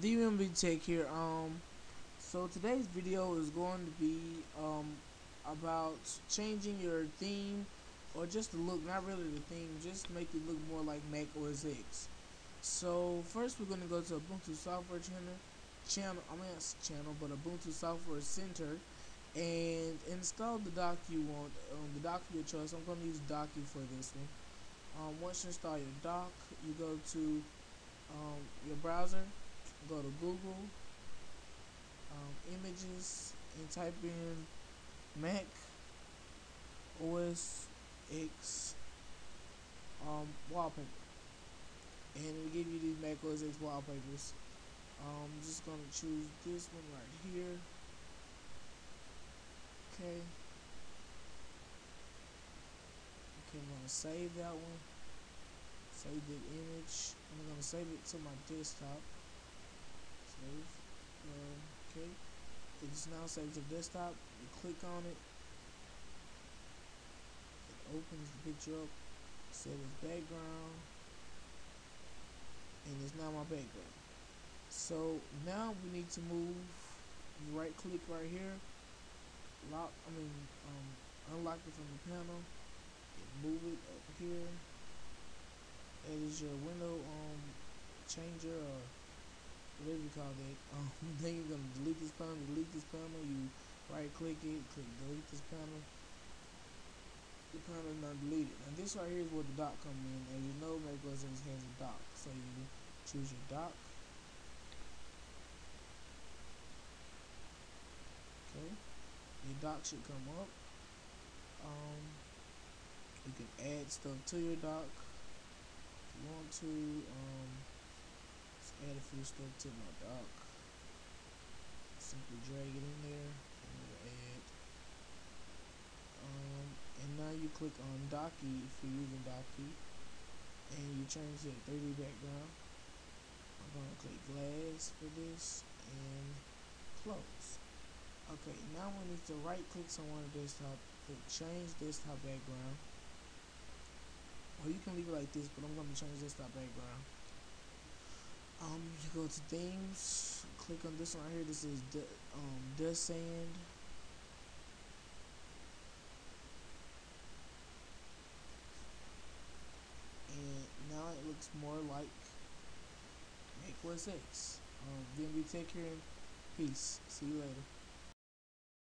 TMB Tech here. Um, so today's video is going to be um about changing your theme or just the look, not really the theme, just make it look more like Mac OS X. So first we're gonna go to Ubuntu Software Channel, channel. I mean it's channel, but Ubuntu Software Center, and install the dock you want, um, the dock of your choice. I'm gonna use Docky for this one. Um, once you install your dock, you go to um, your browser go to Google, um, images, and type in Mac OS X um, wallpaper. And it'll give you these Mac OS X wallpapers. Um, I'm just to choose this one right here. Okay. Okay, I'm to save that one. Save the image. I'm to save it to my desktop save. Um, okay. It's now saved to desktop. You click on it. It opens the picture up. Set its background. And it's now my background. So now we need to move. Right click right here. Lock. I mean, um, unlock it from the panel. Move it up here. It is your window um changer or call that. Um, then you're gonna delete this panel, delete this panel. You right click it, click delete this panel. The panel is not deleted. And this right here is where the dock comes in. And you know macOS has a dock, so you choose your dock. Okay, your dock should come up. Um, you can add stuff to your dock if you want to. Um, add a few stuff to my dock. Simply drag it in there and it'll add. Um, and now you click on Docky if you're using Docky and you change it 3D background. I'm to click glass for this and close. Okay, now we need to right click somewhere on the desktop, click change desktop background. Or you can leave it like this, but I'm going to change desktop background go to themes click on this one right here. This is the um dust sand. And now it looks more like Mac OS X. Um then we take care peace. See you later